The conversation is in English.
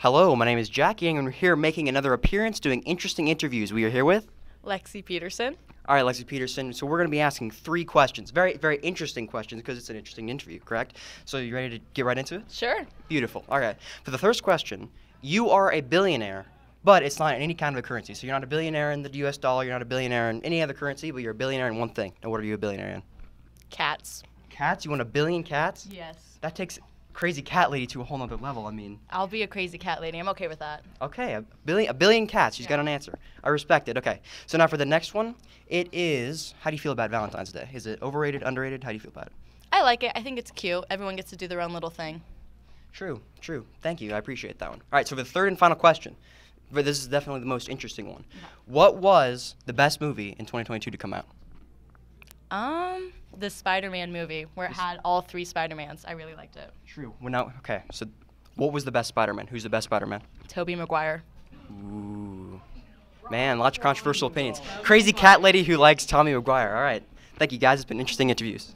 Hello, my name is Jack Yang and we're here making another appearance doing interesting interviews. We are here with. Lexi Peterson. All right, Lexi Peterson. So we're going to be asking three questions, very, very interesting questions, because it's an interesting interview, correct? So you ready to get right into it? Sure. Beautiful. All right. For the first question, you are a billionaire, but it's not in any kind of a currency. So you're not a billionaire in the U.S. dollar. You're not a billionaire in any other currency, but you're a billionaire in one thing. Now, what are you a billionaire in? Cats. Cats? You want a billion cats? Yes. That takes crazy cat lady to a whole nother level. I mean, I'll be a crazy cat lady. I'm okay with that. okay, a billion, a billion cats. She's got an answer. I respect it. Okay. So now for the next one, it is. How do you feel about Valentine's Day? Is it overrated, underrated? How do you feel about it? I like it. I think it's cute. Everyone gets to do their own little thing. True, true. Thank you. I appreciate that one. All right, so for the third and final question, but this is definitely the most interesting one. What was the best movie in 2022 to come out? Um, the Spider-Man movie where it had all three Spider-Mans. I really liked it. True. Well, now, okay, so what was the best Spider-Man? Who's the best Spider-Man? Tobey Maguire. Ooh. Man, lots of controversial opinions. Crazy cat lady who likes Tobey Maguire. All right. Thank you, guys. It's been interesting interviews.